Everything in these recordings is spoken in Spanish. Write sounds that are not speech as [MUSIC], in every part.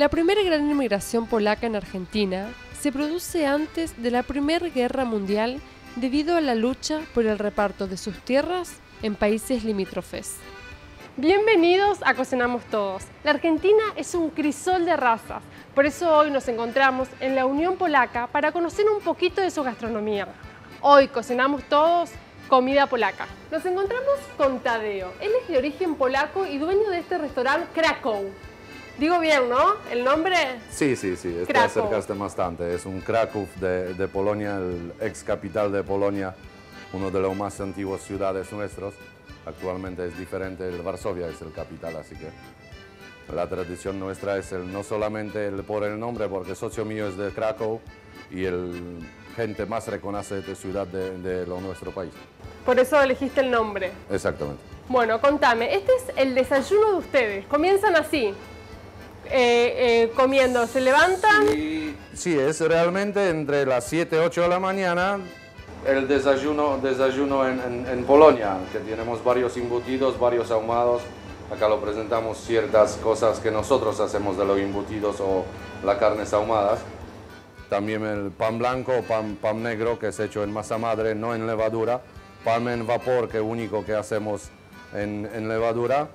La primera gran inmigración polaca en Argentina se produce antes de la Primera Guerra Mundial debido a la lucha por el reparto de sus tierras en países limítrofes. Bienvenidos a Cocinamos Todos. La Argentina es un crisol de razas, por eso hoy nos encontramos en la Unión Polaca para conocer un poquito de su gastronomía. Hoy cocinamos todos comida polaca. Nos encontramos con Tadeo. Él es de origen polaco y dueño de este restaurante Krakow. Digo bien, ¿no? El nombre. Sí, sí, sí, te acercaste bastante. Es un Kraków de, de, Polonia, el ex capital de Polonia, uno de los más antiguos ciudades nuestros. Actualmente es diferente, el Varsovia es el capital, así que la tradición nuestra es el, no solamente el, por el nombre, porque socio mío es de Krakow y el gente más reconoce de ciudad de, de lo nuestro país. Por eso elegiste el nombre. Exactamente. Bueno, contame, este es el desayuno de ustedes. Comienzan así, eh, eh, comiendo? ¿Se levantan? Sí, es realmente entre las 7 y 8 de la mañana el desayuno, desayuno en, en, Polonia, que tenemos varios embutidos, varios ahumados. Acá lo presentamos ciertas cosas que nosotros hacemos de los embutidos o las carnes ahumadas. También el pan blanco o pan, pan negro que es hecho en masa madre, no en levadura. Pan en vapor, que es único que hacemos en, en levadura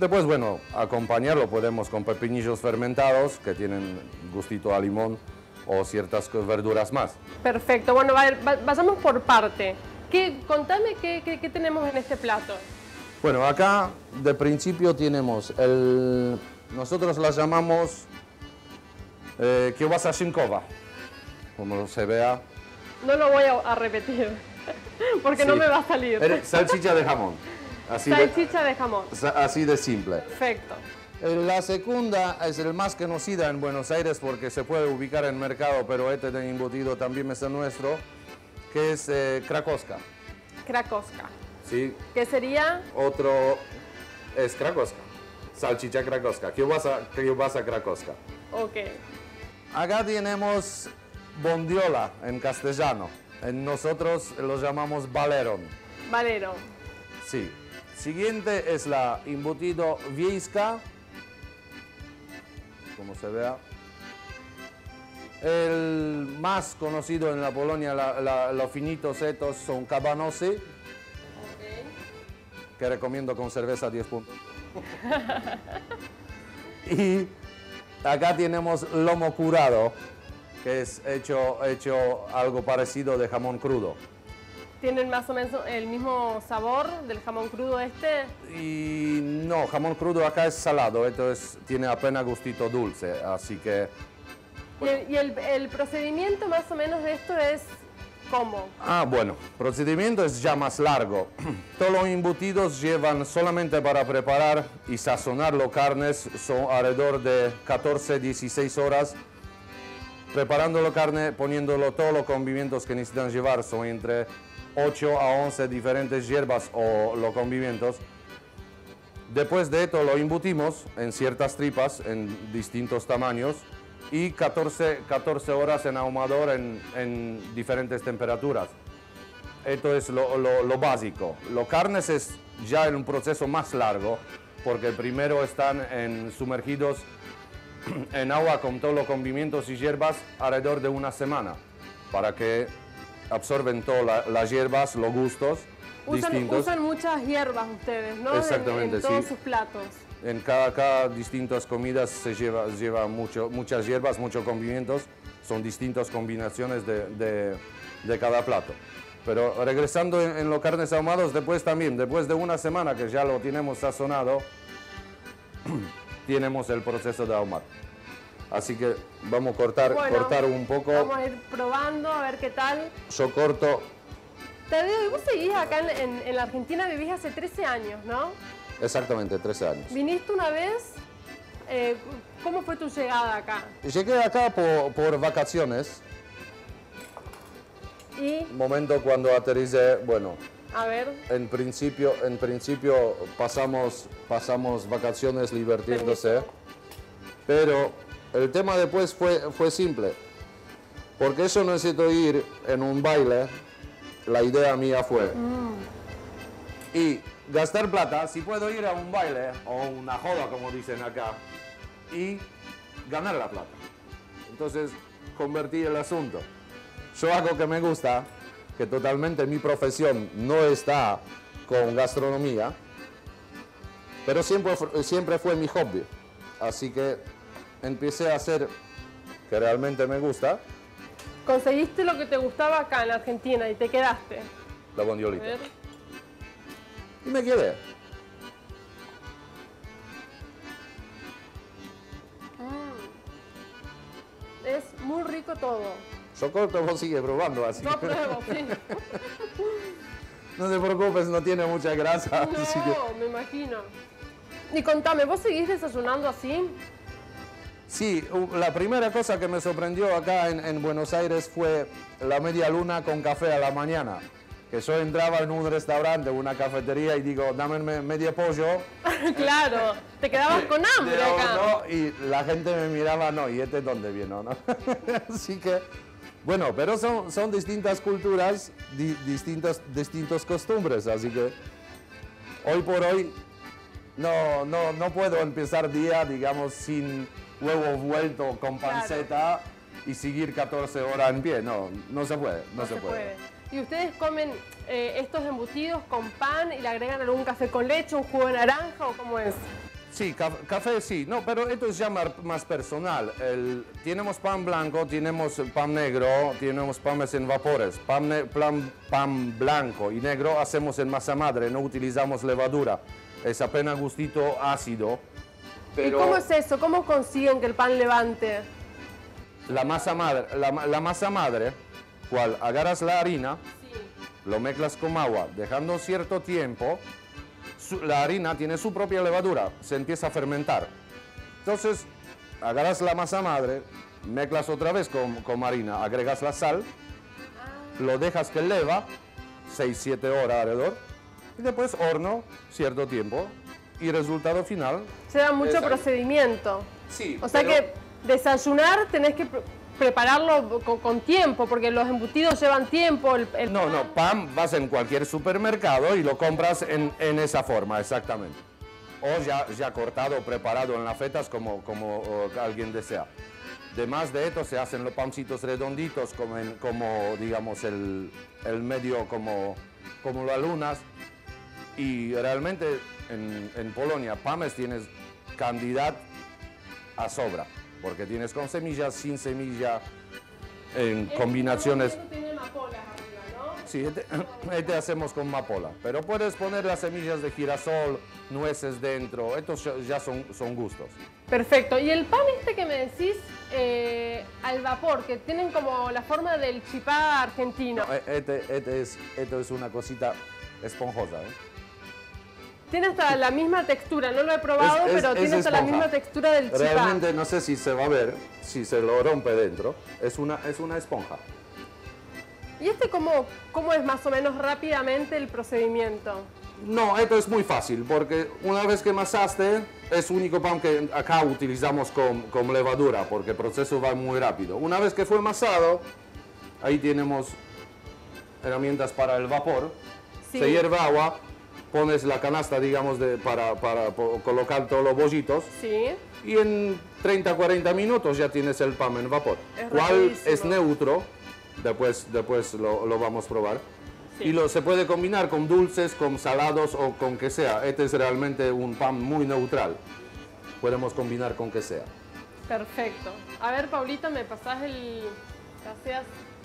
Después, bueno, acompañarlo podemos con pepinillos fermentados que tienen gustito a limón o ciertas verduras más. Perfecto, bueno, a ver, pasamos por parte. ¿Qué, contame qué, qué, tenemos en este plato. Bueno, acá de principio tenemos el... Nosotros la llamamos eh, szynkowa, como se vea. No lo voy a, repetir, [LAUGHS] porque no me va a salir. Salchicha de jamón. [LAUGHS] Así Salchicha de, jamón. Así de simple. Perfecto. Eh, la segunda es el más conocida en Buenos Aires porque se puede ubicar en el mercado, pero este de embutido también es el nuestro, que es eh, Krakowska. Krakowska. Sí. ¿Qué sería? Otro es Krakowska. Salchicha Krakowska. ¿Qué vas a, qué vas a Krakowska? Ok. Acá tenemos bondiola en castellano. En nosotros lo llamamos valerón. Valero. Sí. Siguiente es la embutido viesca, como se vea. El más conocido en la Polonia, los finitos estos son cabanossi, que recomiendo con cerveza 10 puntos. [LAUGHS] y acá tenemos lomo curado, que es hecho, hecho algo parecido de jamón crudo. ¿Tienen más o menos el mismo sabor del jamón crudo este? Y no, jamón crudo acá es salado, entonces tiene apenas gustito dulce, así que... ¿Y, el, procedimiento más o menos de esto es cómo? Ah, bueno, el procedimiento es ya más largo. [CLEARS THROAT] Todos los embutidos llevan solamente para preparar y sazonar los carnes, son alrededor de 14-16 horas. Preparando la carne, poniéndolo todos los condimentos que necesitan llevar, son entre 8 a 11 diferentes hierbas o los convivientos. Después de esto lo embutimos en ciertas tripas en distintos tamaños y 14, 14 horas en ahumador en, diferentes temperaturas. Esto es lo, básico. Los carnes es ya en un proceso más largo porque primero están en, sumergidos [CLEARS THROAT] en agua con todos los condimentos y hierbas alrededor de una semana para que absorben todas las hierbas, los gustos distintos. Usan muchas hierbas ustedes, ¿no? Exactamente, en, todos sus platos. En cada, cada distintas comidas se lleva, lleva mucho, muchas hierbas, muchos condimentos, son distintas combinaciones de, de, cada plato. Pero regresando en, los carnes ahumados, después también, después de una semana que ya lo tenemos sazonado, [CLEARS THROAT] tenemos el proceso de ahumar. Así que vamos a cortar, cortar un poco. Vamos a ir probando a ver qué tal. Yo corto. Tadeo, y vos seguís acá en, la Argentina, vivís hace 13 años, ¿no? Exactamente, 13 años. ¿Viniste una vez? Eh, ¿Cómo fue tu llegada acá? Llegué acá por, vacaciones. ¿Y? Momento cuando aterricé, bueno, a ver. En principio, en principio pasamos, pasamos vacaciones divirtiéndose, pero el tema después fue, fue simple. Porque eso necesito ir en un baile, la idea mía fue. Mm. Y gastar plata, si puedo ir a un baile o una joda, como dicen acá, y ganar la plata. Entonces convertí el asunto. Yo hago que me gusta, que totalmente mi profesión no está con gastronomía, pero siempre, siempre fue mi hobby. Así que empecé a hacer que realmente me gusta. Conseguiste lo que te gustaba acá en Argentina y te quedaste. La bondiolita. Y me quedé. Mm. Es muy rico todo. Socorro vos sigue probando así. Yo pruebo, sí. [LAUGHS] no te preocupes, no tiene mucha grasa. No, me imagino. Y contame, ¿vos seguís desayunando así? Sí, la primera cosa que me sorprendió acá en, Buenos Aires fue la media luna con café a la mañana. Que yo entraba en un restaurante, una cafetería y digo, dame medio pollo. [LAUGHS] claro, te quedabas con hambre acá. y la gente me miraba, no, ¿y este dónde vino? No? [LAUGHS] Así que, bueno, pero son, son distintas culturas, distintas, distintos costumbres, así que hoy por hoy no, no, no puedo empezar día, digamos, sin huevo vuelto con panceta y seguir 14 horas en pie. No, no se puede, no, se, puede. ¿Y ustedes comen eh, estos embutidos con pan y le agregan algún café con leche, un jugo de naranja o cómo es? Sí, café sí, no, pero esto es ya más personal. El, tenemos pan blanco, tenemos pan negro, tenemos panes en vapores. Pan, pan blanco y negro hacemos en masa madre, no utilizamos levadura. Es apenas gustito ácido ¿Y cómo es eso? ¿Cómo consiguen que el pan levante? La masa madre, la, masa madre, cual agarras la harina, lo mezclas con agua, dejando cierto tiempo, la harina tiene su propia levadura, se empieza a fermentar. Entonces, agarras la masa madre, mezclas otra vez con, con harina, agregas la sal, lo dejas que leva, 6-7 horas alrededor, y después horno cierto tiempo, y resultado final. Se da mucho procedimiento. Sí. O sea que desayunar tenés que prepararlo con, tiempo, porque los embutidos llevan tiempo. El, no, no, pan vas en cualquier supermercado y lo compras en, en esa forma, exactamente. O ya, ya cortado, preparado en las fetas como, como alguien desea. Además de esto se hacen los pancitos redonditos como, como digamos, el, el medio como, como las lunas. Y realmente en, Polonia, PAMES tienes cantidad a sobra, porque tienes con semillas, sin semilla, en combinaciones. Tiene mapola arriba, ¿no? Sí, este, [CLEARS THROAT] este, hacemos con mapola, pero puedes poner las semillas de girasol, nueces dentro, estos ya son, son gustos. Perfecto, y el pan este que me decís eh, al vapor, que tienen como la forma del chipá argentino. Este, este es, esto es una cosita esponjosa, ¿eh? Tiene hasta la misma textura, no lo he probado, pero tiene hasta la misma textura del chipá. Realmente no sé si se va a ver, si se lo rompe dentro. Es una, es una esponja. ¿Y este cómo, cómo es más o menos rápidamente el procedimiento? No, esto es muy fácil, porque una vez que masaste, es único pan que acá utilizamos con, con levadura, porque el proceso va muy rápido. Una vez que fue masado, ahí tenemos herramientas para el vapor. Se hierve agua, pones la canasta, digamos, de, para, colocar todos los bollitos. Sí. Y en 30, 40 minutos ya tienes el pan en vapor. Es ¿Cuál es neutro? Después, después lo, vamos a probar. Y lo, se puede combinar con dulces, con salados o con que sea. Este es realmente un pan muy neutral. Podemos combinar con que sea. Perfecto. A ver, Paulita, ¿me pasás el...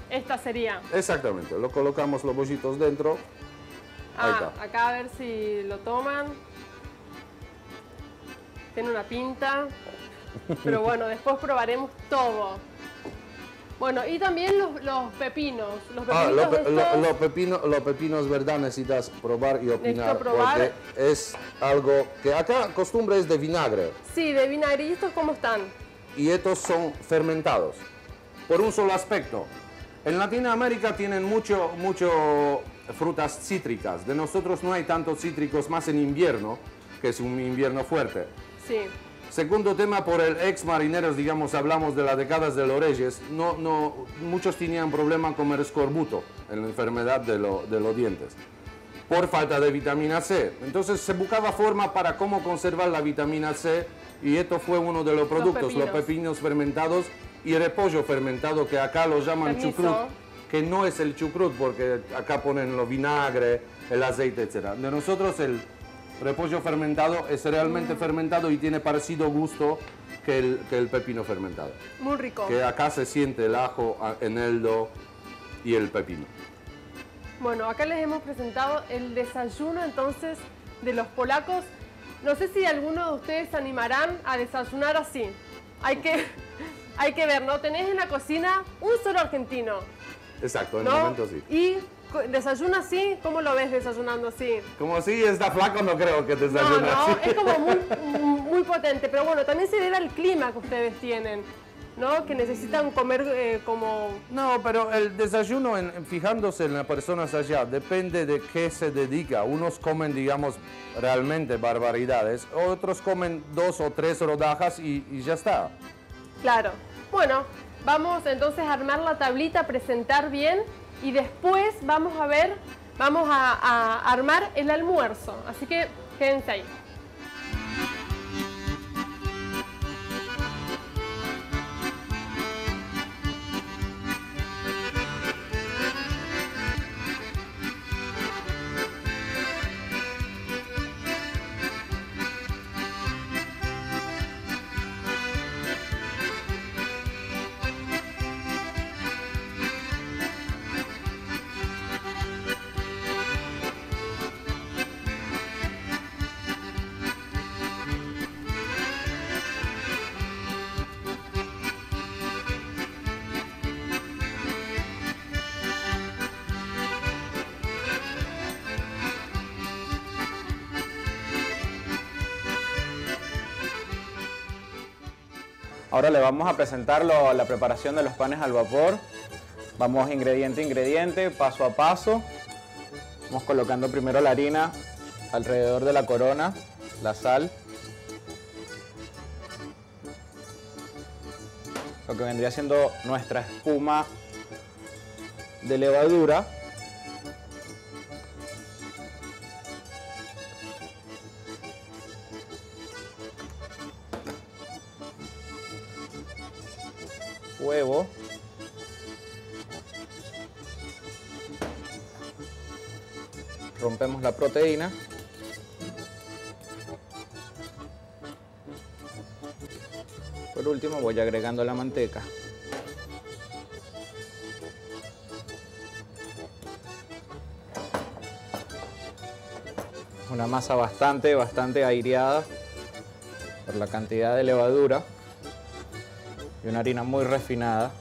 Esta sería. Exactamente. Lo colocamos los bollitos dentro. Ah, acá a ver si lo toman. Tiene una pinta. Pero [LAUGHS] bueno, después probaremos todo. Bueno, y también los, pepinos. Los ah, los, pepinos, los pepinos, ¿verdad? Necesitas probar y opinar. Porque es algo que acá costumbre es de vinagre. Sí, de vinagre. ¿Y estos cómo están? Y estos son fermentados. Por un solo aspecto. En Latinoamérica tienen mucho, mucho frutas cítricas. De nosotros no hay tantos cítricos más en invierno, que es un invierno fuerte. Sí. Segundo tema, por el ex marineros, digamos, hablamos de las décadas de los reyes, no, no, muchos tenían problema con el escorbuto, en la enfermedad de, de los dientes. por falta de vitamina C. Entonces se buscaba forma para cómo conservar la vitamina C y esto fue uno de los productos, los pepinos, fermentados y repollo fermentado que acá lo llaman chucrut, que no es el chucrut porque acá ponen los vinagre, el aceite, etc. De nosotros el repollo fermentado es realmente mm. fermentado y tiene parecido gusto que el, que el, pepino fermentado. Muy rico. Que acá se siente el ajo, eneldo y el pepino. Bueno, acá les hemos presentado el desayuno entonces de los polacos. No sé si alguno de ustedes se animarán a desayunar así. Hay que, [LAUGHS] hay que ver, ¿no? Tenés en la cocina un solo argentino. Exacto, en el momento sí. Y desayuna así, ¿cómo lo ves desayunando así? Como si está flaco, no creo que desayune no, no, es como muy, [LAUGHS] muy potente. Pero bueno, también se debe al clima que ustedes tienen. ¿no? Que necesitan comer eh, como... No, pero el desayuno, en, fijándose en las personas allá, depende de qué se dedica. Unos comen, digamos, realmente barbaridades, otros comen dos o tres rodajas y, y ya está. Claro. Bueno, vamos entonces a armar la tablita, presentar bien y después vamos a ver, vamos a, a armar el almuerzo. Así que quédense ahí. Le vamos a presentar la preparación de los panes al vapor. Vamos ingrediente a ingrediente, paso a paso. Vamos colocando primero la harina alrededor de la corona, la sal. Lo que vendría siendo nuestra espuma de levadura. Por último voy agregando la manteca. Una masa bastante, bastante aireada por la cantidad de levadura y una harina muy refinada.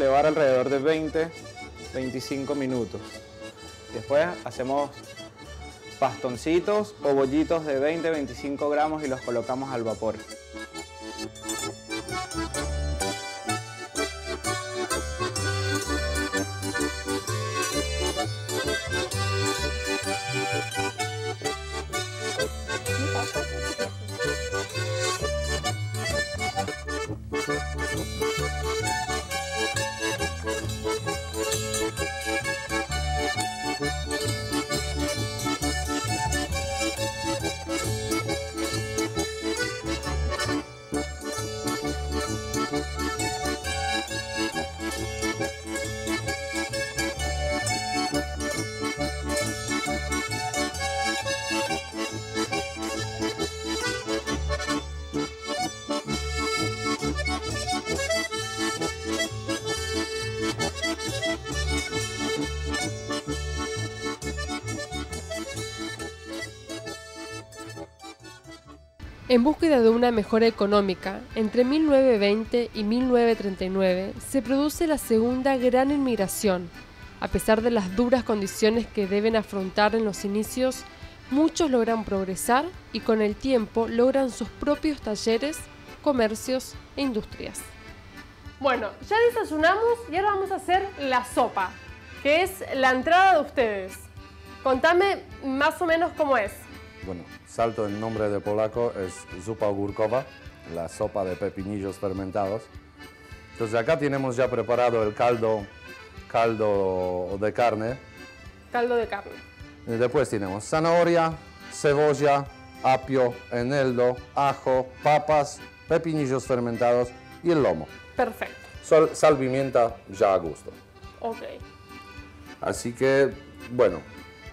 Levar alrededor de 20, 25 minutos. Después hacemos pastoncitos o bollitos de 20, 25 gramos y los colocamos al vapor. En búsqueda de una mejora económica, entre 1920 y 1939 se produce la segunda gran inmigración. A pesar de las duras condiciones que deben afrontar en los inicios, muchos logran progresar y con el tiempo logran sus propios talleres, comercios e industrias. Bueno, ya desayunamos y ahora vamos a hacer la sopa, que es la entrada de ustedes. Contame más o menos cómo es. Bueno, salto el nombre de polaco, es zupa ogórkowa, la sopa de pepinillos fermentados. Entonces acá tenemos ya preparado el caldo, caldo de carne. Caldo de carne. Y después tenemos zanahoria, cebolla, apio, eneldo, ajo, papas, pepinillos fermentados y el lomo. Perfecto. Sal, sal, pimienta ya a gusto. Ok. Así que, bueno.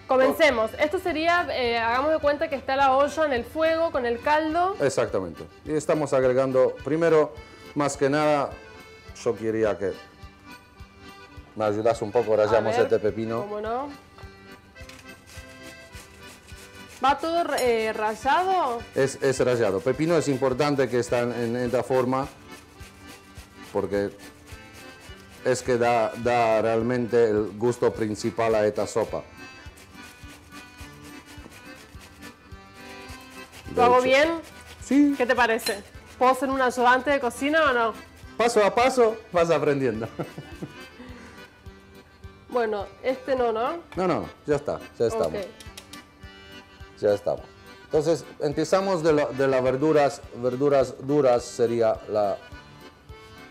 Comencemos. Esto sería, eh, hagamos de cuenta que está la olla en el fuego con el caldo. Exactamente. Y estamos agregando, primero, más que nada, yo quería que me ayudas un poco, rayamos ver, este pepino. ¿Cómo no? ¿Va todo eh, rallado? Es, es rallado. Pepino es importante que está en, en esta forma porque es que da, da realmente el gusto principal a esta sopa. ¿Lo hago bien? Sí. ¿Qué te parece? ¿Puedo ser un ayudante de cocina o no? Paso a paso vas aprendiendo. Bueno, este no, ¿no? No, no, ya está, ya estamos. Okay. Ya estamos. Entonces empezamos de, las de verduras, verduras duras sería la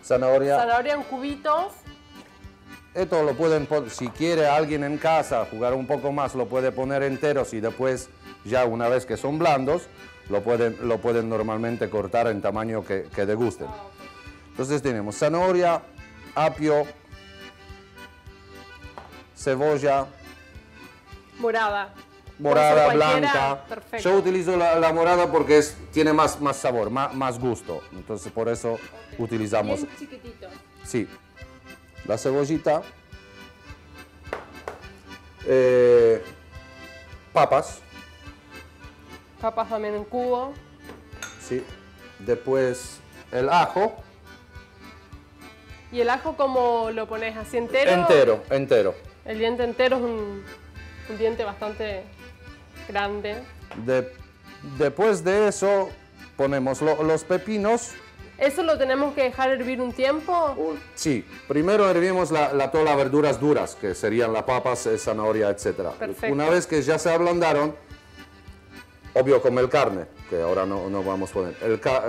zanahoria. Zanahoria en cubitos. Esto lo pueden, si quiere alguien en casa jugar un poco más, lo puede poner enteros y después ya una vez que son blandos, lo pueden, lo pueden normalmente cortar en tamaño que, que degusten. Entonces tenemos zanahoria, apio, cebolla. Morada. Morada, blanca. Perfecto. Yo utilizo la, la, morada porque es, tiene más, más sabor, más, más gusto. Entonces por eso okay. utilizamos. Bien chiquitito. Sí. La cebollita. Eh, papas. Papas también en cubo. Sí. Después el ajo. ¿Y el ajo cómo lo pones? ¿Así entero? Entero, entero. El diente entero es un, un diente bastante grande. De, después de eso ponemos lo, los pepinos. ¿Eso lo tenemos que dejar hervir un tiempo? Sí, primero hervimos la, la, todas las verduras duras, que serían las papas, zanahoria, etc. Perfecto. Una vez que ya se ablandaron, obvio come el carne, que ahora no, no vamos a poner. El ca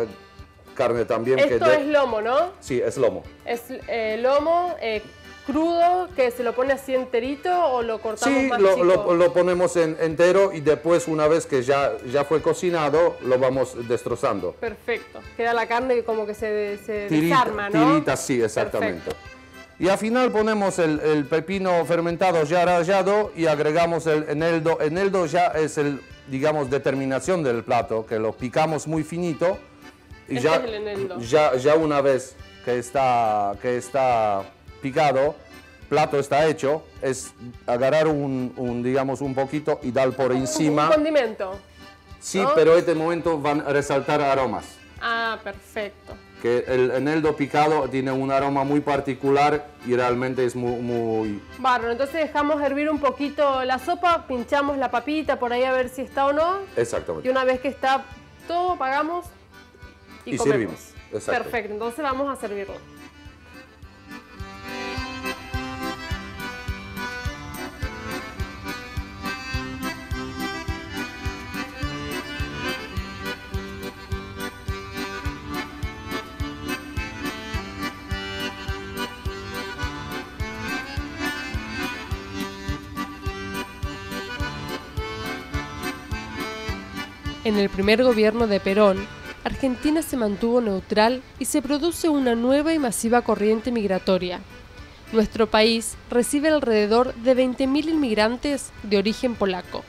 carne también. Esto que es lomo, ¿no? Sí, es lomo. Es eh, lomo eh, crudo, que se lo pone así enterito o lo cortamos sí, más lo, chico? lo, lo, ponemos en, entero y después una vez que ya, ya fue cocinado, lo vamos destrozando. Perfecto. Queda la carne como que se, se Tirita, desarma, ¿no? Tiritas, sí, exactamente. Perfecto. Y al final ponemos el, el, pepino fermentado ya rallado y agregamos el eneldo. Eneldo ya es el, digamos, determinación del plato, que lo picamos muy finito. Y Este ya, ya, ya una vez que está, que está picado, plato está hecho, es agarrar un, un, digamos, un poquito y dar por encima. Un condimento. Sí, ¿no? pero este momento van a resaltar aromas. Ah, perfecto. Que el eneldo picado tiene un aroma muy particular y realmente es muy... muy... Bárbaro, entonces dejamos hervir un poquito la sopa, pinchamos la papita por ahí a ver si está o no. Y Exactamente. una vez que está todo, apagamos y, Y comemos. servimos, exacto. Perfecto, entonces vamos a servirlo. En el primer gobierno de Perón, Argentina se mantuvo neutral y se produce una nueva y masiva corriente migratoria. Nuestro país recibe alrededor de 20.000 inmigrantes de origen polaco.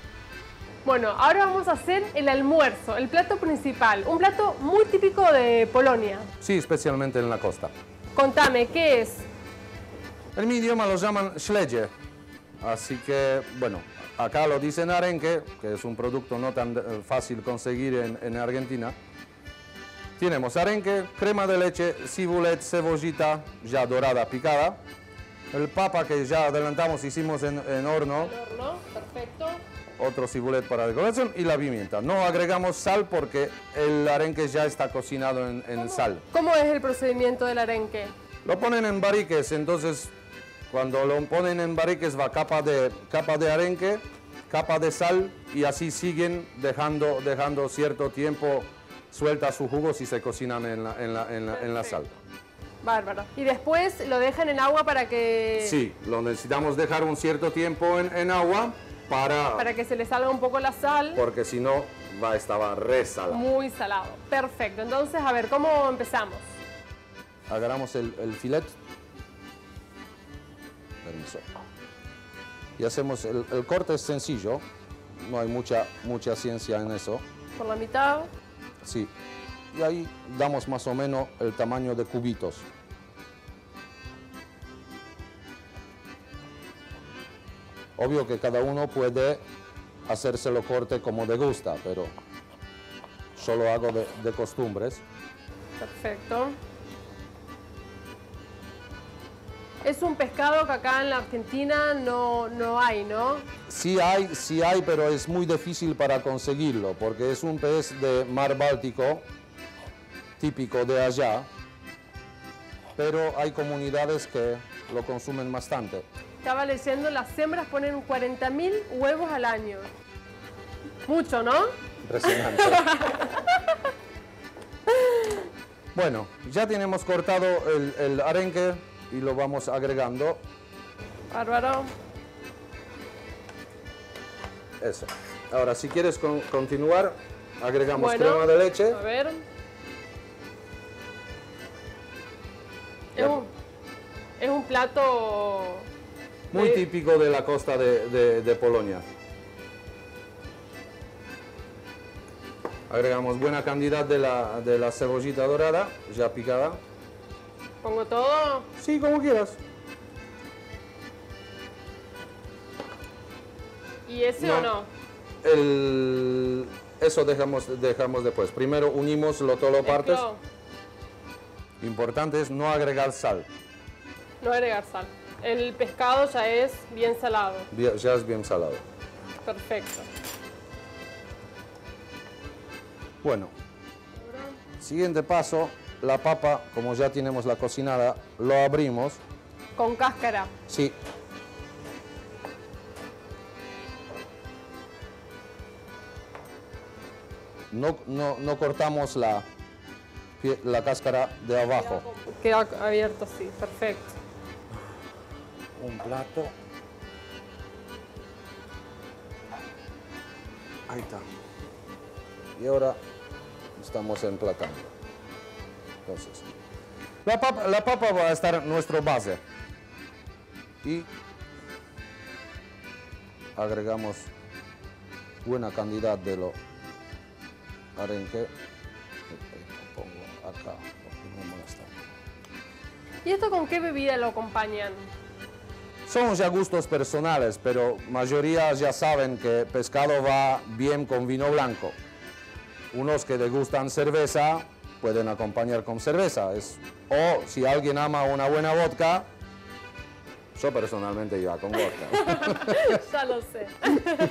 Bueno, ahora vamos a hacer el almuerzo, el plato principal, un plato muy típico de Polonia. Sí, especialmente en la costa. Contame, ¿qué es? En mi idioma lo llaman śledzie. Así que, bueno, acá lo dicen arenque, que es un producto no tan eh, fácil conseguir en, en Argentina. Tenemos arenque, crema de leche, cibulet, cebollita ya dorada picada. El papa que ya adelantamos hicimos en, en horno. horno, perfecto. otro cibulet para decoración y la pimienta. No agregamos sal porque el arenque ya está cocinado en, en sal. ¿Cómo es el procedimiento del arenque? Lo ponen en barriques, entonces cuando lo ponen en barriques va capa de, capa de arenque, capa de sal y así siguen dejando, dejando cierto tiempo suelta sus jugos y se cocinan en la, en la- en la- en la sal. Bárbaro. Y después lo dejan en agua para que, Sí, lo necesitamos dejar un cierto tiempo en, en agua para, para que se le salga un poco la sal. porque si no va a estar re salado. Muy salado. Perfecto. Entonces, a ver, ¿cómo empezamos? Agarramos el, el filet. Y hacemos, el, el corte es sencillo, no hay mucha, mucha ciencia en eso. Por la mitad. Sí. Y ahí damos más o menos el tamaño de cubitos. Obvio que cada uno puede hacérselo corte como le gusta, pero yo lo hago de, de costumbres. Perfecto. Es un pescado que acá en la Argentina no, no hay, ¿no? Sí hay, sí hay, pero es muy difícil para conseguirlo, porque es un pez de mar Báltico, típico de allá, pero hay comunidades que lo consumen bastante. Estaba leyendo, las hembras ponen 40.000 huevos al año. Mucho, ¿no? Impresionante. [LAUGHS] bueno, ya tenemos cortado el, el arenque y lo vamos agregando. Bárbaro. Eso. Ahora, si quieres con- continuar, agregamos Bueno, crema de leche. A ver. Es un, es un plato Muy típico de la costa de, de- de Polonia. Agregamos buena cantidad de la, de la cebollita dorada, ya picada. Pongo todo. Sí, como quieras. ¿Y ese o No. no? El, eso dejamos, dejamos después. Primero unimos lo, todo lo partes. Importante es no agregar sal. No agregar sal. El pescado ya es bien salado. Bien- Ya es bien salado. Perfecto. Bueno, siguiente paso, la papa, como ya tenemos la cocinada, lo abrimos. Con cáscara. Sí. No, no, no cortamos la, la cáscara de abajo. Queda abierto así. Perfecto. Un plato. Ahí está. Y ahora estamos emplatando. Entonces, la papa, la papa va a estar nuestro base. Y agregamos buena cantidad de lo arenque. Esto pongo acá porque no molesta. ¿Y esto con qué bebida lo acompañan? Son ya gustos personales, pero mayoría ya saben que pescado va bien con vino blanco. Unos que degustan cerveza pueden acompañar con cerveza. Es, o si alguien ama una buena vodka, yo personalmente iba con vodka. [LAUGHS] ya lo sé. [LAUGHS]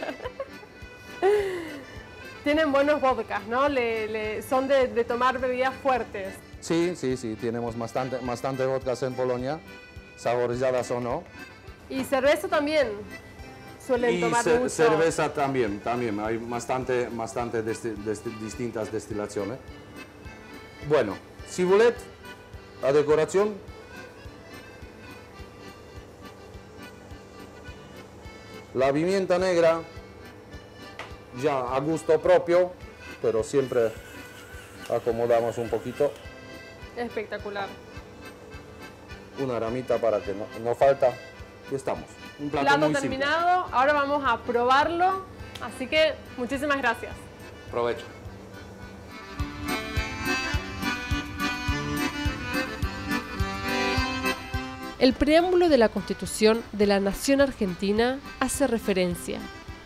Tienen buenos vodkas, ¿no? Le- le- son de, de tomar bebidas fuertes. Sí, sí, sí, tenemos bastante, bastante vodkas en Polonia, saborizadas o no. Y cerveza también. Suelen Y tomar mucho. cerveza también, también, hay bastante, bastante desti- desti- distintas destilaciones. Bueno, cibulet, la decoración. La pimienta negra, ya a gusto propio, pero siempre acomodamos un poquito. Espectacular. Una ramita para que no, no falta. Y estamos. Un plato, Plato muy simple. terminado. Ahora vamos a probarlo. Así que muchísimas gracias. Provecho. El preámbulo de la Constitución de la Nación Argentina hace referencia,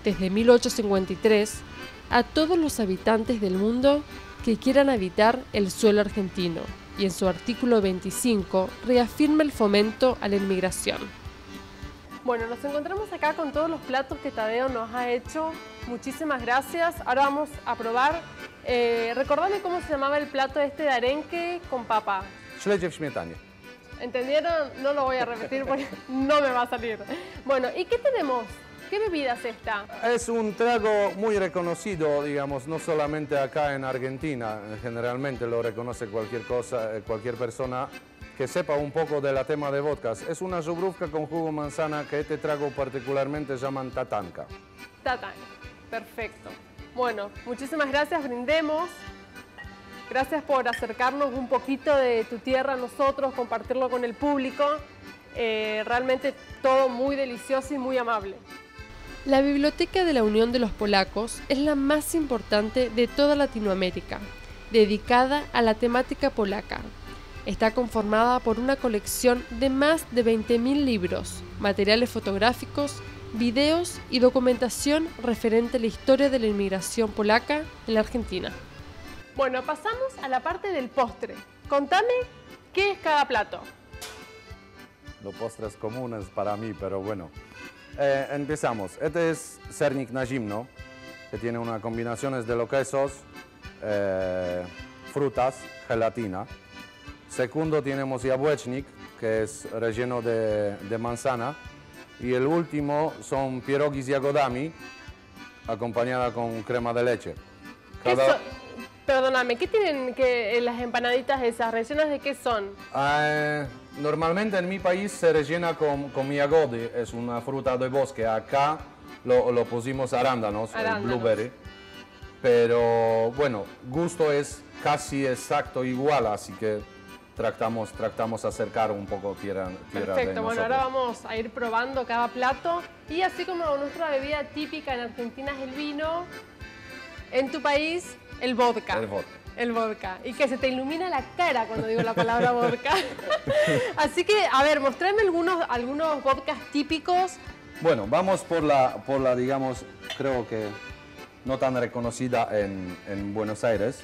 desde 1853, a todos los habitantes del mundo que quieran habitar el suelo argentino y en su artículo 25 reafirma el fomento a la inmigración. Bueno, nos encontramos acá con todos los platos que Tadeo nos ha hecho. Muchísimas gracias. Ahora vamos a probar. Eh, recordame cómo se llamaba el plato este de arenque con papa. Śledzie w śmietanie. ¿Entendieron? No lo voy a repetir porque [LAUGHS] no me va a salir. Bueno, ¿y qué tenemos? ¿Qué bebida es esta? Es un trago muy reconocido, digamos, no solamente acá en Argentina, generalmente lo reconoce cualquier cosa, eh, cualquier persona que sepa un poco del tema de vodkas. Es una zubrówka con jugo de manzana que este trago particularmente llaman tatanka. Tatanka, perfecto. Bueno, muchísimas gracias, brindemos. Gracias por acercarnos un poquito de tu tierra a nosotros, compartirlo con el público. Eh, realmente todo muy delicioso y muy amable. La Biblioteca de la Unión de los Polacos es la más importante de toda Latinoamérica, dedicada a la temática polaca. Está conformada por una colección de más de 20.000 libros, materiales fotográficos, videos y documentación referente a la historia de la inmigración polaca en la Argentina. Bueno, pasamos a la parte del postre. Contame qué es cada plato. Los postres comunes para mí, pero bueno. Eh, empezamos. Este es sernik na zimno, que tiene una combinación de los quesos, eh, frutas, gelatina. Segundo tenemos jabłecznik, que es relleno de, de manzana. Y el último son pierogi z jagodami, acompañada con crema de leche. ¿Qué son? Perdóname, ¿qué tienen que las empanaditas esas? ¿Rellenas de qué son? Eh, normalmente en mi país se rellena con, con miagodi, es una fruta de bosque. Acá lo, lo pusimos arándanos, Arándanos. el blueberry. Pero bueno, gusto es casi exacto igual, así que tratamos, tratamos acercar un poco tierra, tierra de Perfecto, bueno, ahora vamos a ir probando cada plato. Y así como nuestra bebida típica en Argentina es el vino, en tu país el vodka. El vodka. El vodka. Y que se te ilumina la cara cuando digo la palabra vodka. [LAUGHS] así que, a ver, mostrame algunos, algunos vodkas típicos. Bueno, vamos por la, por la, digamos, creo que no tan reconocida en, en Buenos Aires.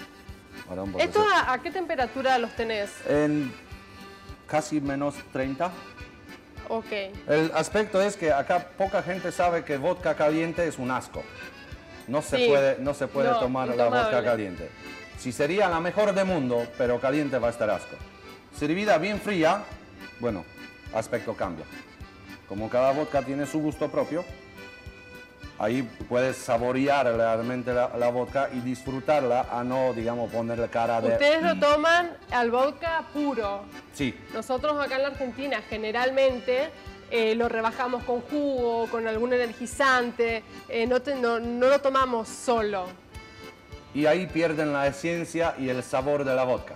Ahora un poco ¿Estos se- a, a qué temperatura los tenés? En casi menos 30. Ok. El aspecto es que acá poca gente sabe que vodka caliente es un asco. No se Sí. puede, no se puede No, tomar la vodka caliente. Si sería la mejor del mundo, pero caliente va a estar asco. Servida bien fría, bueno, aspecto cambia. Como cada vodka tiene su gusto propio, ahí puedes saborear realmente la, la vodka y disfrutarla a no, digamos, ponerle cara de... Ustedes lo toman al vodka puro. Sí, Nosotros acá en la Argentina generalmente eh, lo rebajamos con jugo, con algún energizante, eh, no, te- no- no lo tomamos solo. y ahí pierden la esencia y el sabor de la vodka.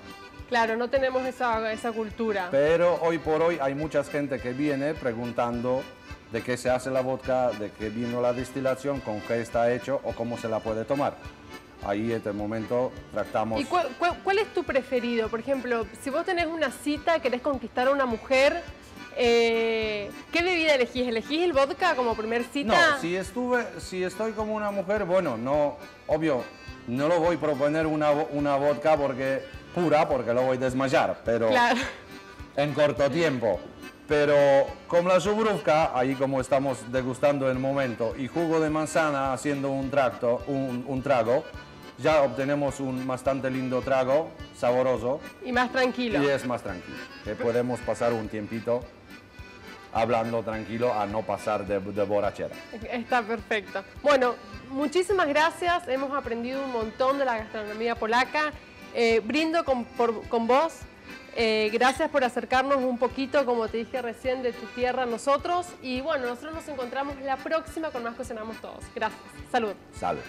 Claro, no tenemos esa, esa cultura. Pero hoy por hoy hay mucha gente que viene preguntando de qué se hace la vodka, de qué vino la destilación, con qué está hecho o cómo se la puede tomar. Ahí en este momento tratamos... ¿Y cuál, cuál- cuál es tu preferido? Por ejemplo, si vos tenés una cita, querés conquistar a una mujer, eh, ¿qué bebida elegís? ¿Elegís el vodka como primer cita? No, si, estuve, si estoy como una mujer, bueno, no, obvio, no lo voy a proponer una, una vodka porque, pura porque lo voy a desmayar, pero Claro. en corto tiempo. Pero con la zubrówka, ahí como estamos degustando el momento, y jugo de manzana haciendo un, tracto, un, un trago, ya obtenemos un bastante lindo trago, saboroso, Y más tranquilo. y es más tranquilo. Que podemos pasar un tiempito hablando tranquilo a no pasar de, de borrachera. Está perfecto. Bueno, muchísimas gracias. Hemos aprendido un montón de la gastronomía polaca. Eh, brindo con, por- con vos. Eh, gracias por acercarnos un poquito, como te dije recién, de tu tierra a nosotros. Y bueno, nosotros nos encontramos la próxima con más Cocinamos Todos. Gracias. Salud. Salud.